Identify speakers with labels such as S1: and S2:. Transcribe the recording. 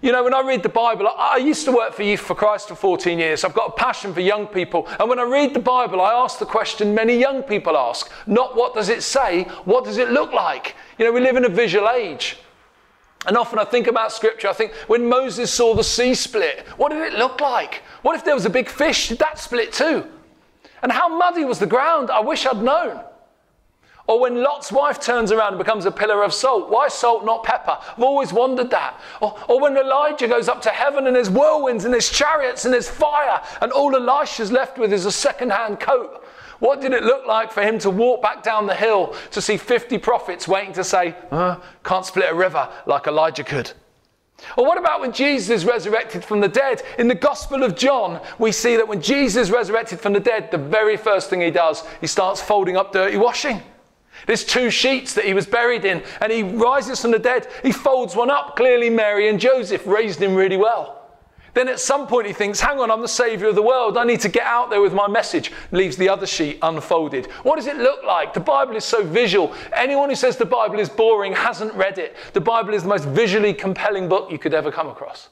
S1: You know, when I read the Bible, I, used to work for Youth for Christ for 14 years. I've got a passion for young people. And when I read the Bible, I ask the question many young people ask not what does it say, what does it look like? You know, we live in a visual age. And often I think about scripture, I think when Moses saw the sea split, what did it look like? What if there was a big fish? Did that split too? And how muddy was the ground? I wish I'd known. Or when Lot's wife turns around and becomes a pillar of salt, why salt, not pepper? I've always wondered that. Or, or when Elijah goes up to heaven and there's whirlwinds and there's chariots and there's fire, and all Elisha's left with is a second hand coat. What did it look like for him to walk back down the hill to see 50 prophets waiting to say, uh, can't split a river like Elijah could? Or what about when Jesus is resurrected from the dead? In the Gospel of John, we see that when Jesus is resurrected from the dead, the very first thing he does, he starts folding up dirty washing. There's two sheets that he was buried in, and he rises from the dead. He folds one up. Clearly, Mary and Joseph raised him really well. Then at some point, he thinks, hang on, I'm the savior of the world. I need to get out there with my message. Leaves the other sheet unfolded. What does it look like? The Bible is so visual. Anyone who says the Bible is boring hasn't read it. The Bible is the most visually compelling book you could ever come across.